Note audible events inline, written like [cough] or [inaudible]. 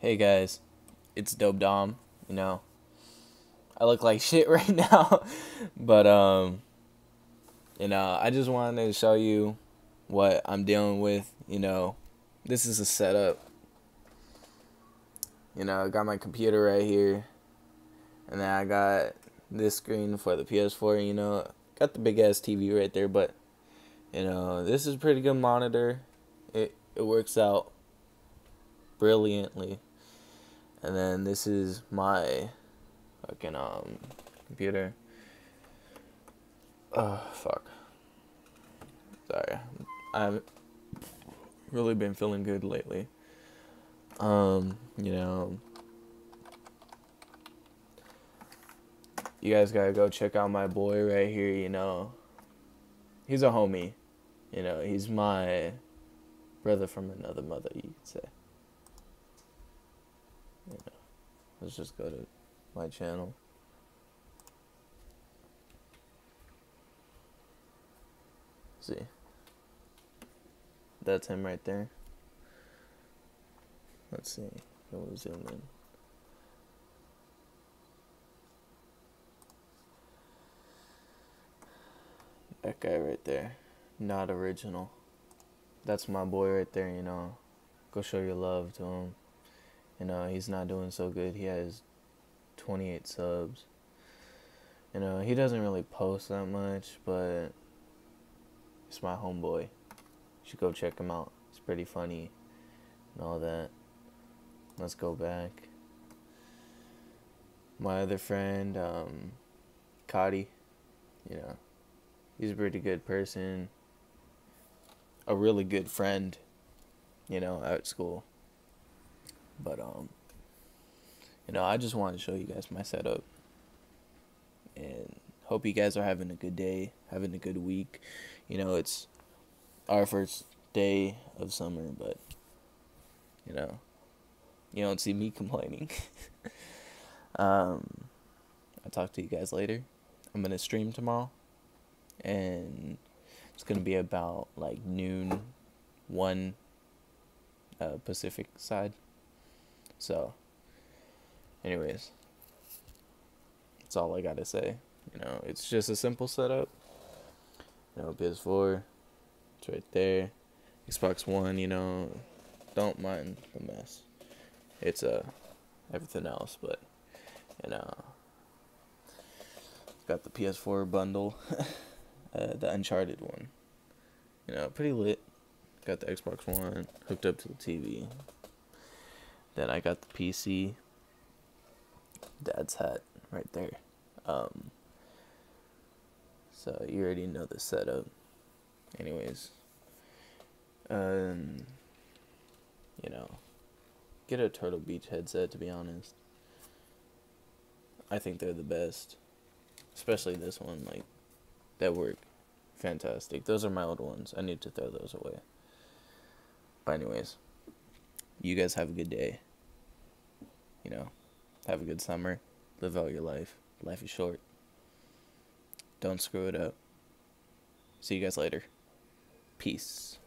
Hey guys, it's Dope Dom. You know, I look like [laughs] shit right now, but um, you know, I just wanted to show you what I'm dealing with. You know, this is a setup. You know, I got my computer right here, and then I got this screen for the PS4. You know, got the big ass TV right there, but you know, this is a pretty good monitor. It it works out brilliantly. And then this is my fucking um computer. Oh fuck. Sorry. I've really been feeling good lately. Um, you know, you guys gotta go check out my boy right here, you know. He's a homie. You know, he's my brother from another mother, you could say. Know, let's just go to my channel. See. That's him right there. Let's see. We'll zoom in. That guy right there. Not original. That's my boy right there, you know. Go show your love to him. You know, he's not doing so good. He has 28 subs. You know, he doesn't really post that much, but it's my homeboy. You should go check him out. It's pretty funny and all that. Let's go back. My other friend, um, Cody, you know, he's a pretty good person. A really good friend, you know, at school. But um you know, I just wanted to show you guys my setup. And hope you guys are having a good day, having a good week. You know, it's our first day of summer, but you know, you don't see me [laughs] complaining. [laughs] um I'll talk to you guys later. I'm going to stream tomorrow and it's going to be about like noon 1 uh, Pacific side. So, anyways, that's all I gotta say. You know, it's just a simple setup. You know, PS4, it's right there. Xbox One, you know, don't mind the mess. It's uh everything else, but you know, got the PS4 bundle, [laughs] uh, the Uncharted one. You know, pretty lit. Got the Xbox One hooked up to the TV. Then I got the PC. Dad's hat right there. Um, so you already know the setup. Anyways, um, you know, get a Turtle Beach headset to be honest. I think they're the best, especially this one. Like, that work fantastic. Those are my old ones. I need to throw those away. But anyways, you guys have a good day. You know, have a good summer. Live out your life. Life is short. Don't screw it up. See you guys later. Peace.